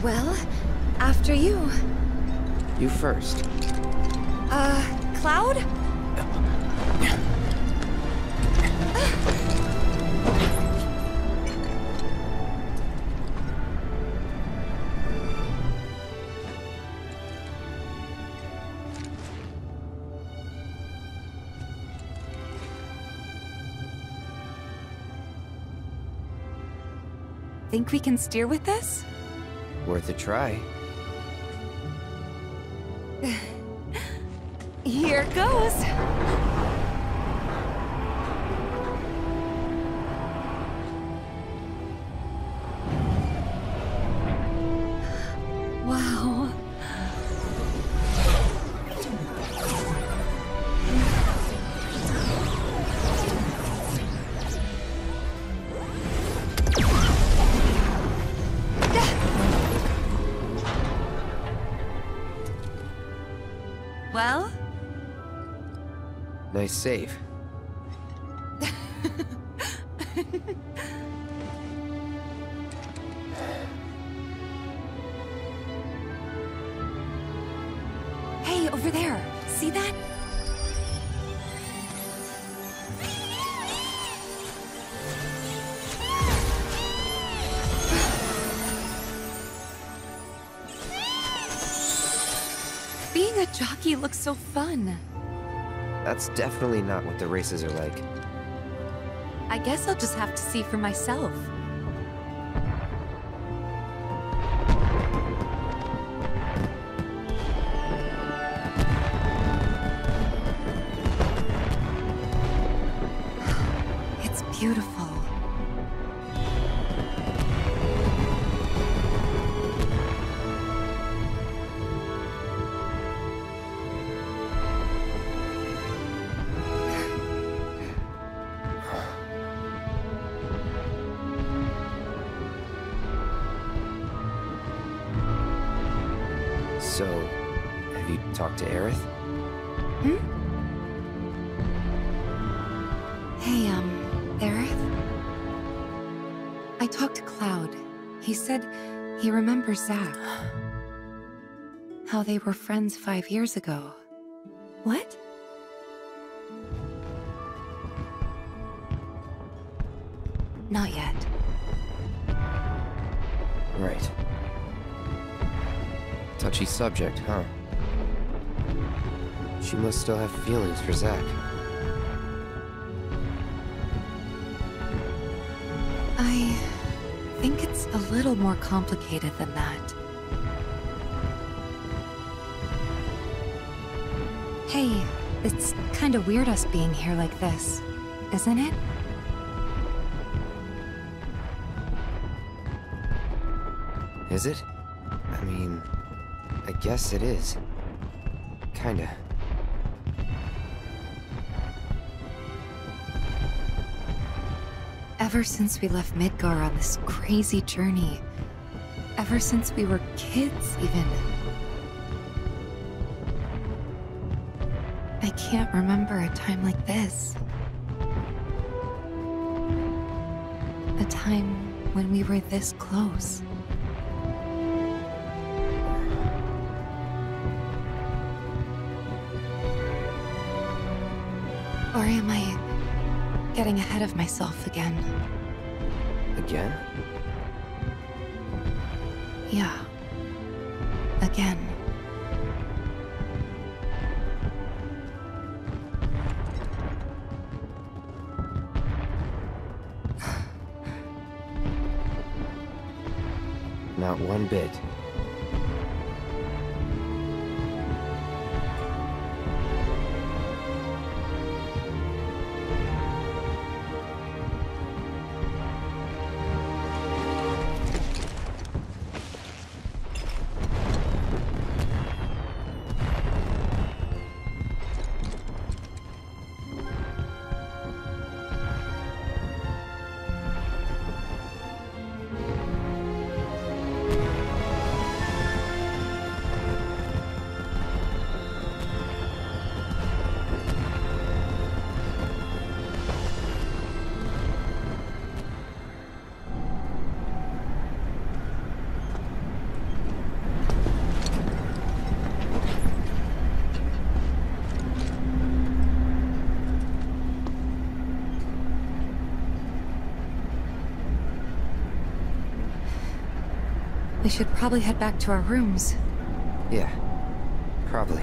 Well, after you. You first. Uh, Cloud? Think we can steer with this? Worth a try. Here goes. Nice save. hey, over there. See that? Being a jockey looks so fun. That's definitely not what the races are like. I guess I'll just have to see for myself. It's beautiful. So, have you talked to Aerith? Hmm? Hey, um, Aerith? I talked to Cloud. He said he remembers Zack. How they were friends five years ago. What? Not yet. Right. Touchy subject, huh? She must still have feelings for Zack. I think it's a little more complicated than that. Hey, it's kind of weird us being here like this, isn't it? Is it? I mean, I guess it is. Kinda. Ever since we left Midgar on this crazy journey, ever since we were kids, even. I can't remember a time like this. A time when we were this close. Or am I getting ahead of myself again? Again? Yeah. Again. Not one bit. We should probably head back to our rooms. Yeah, probably.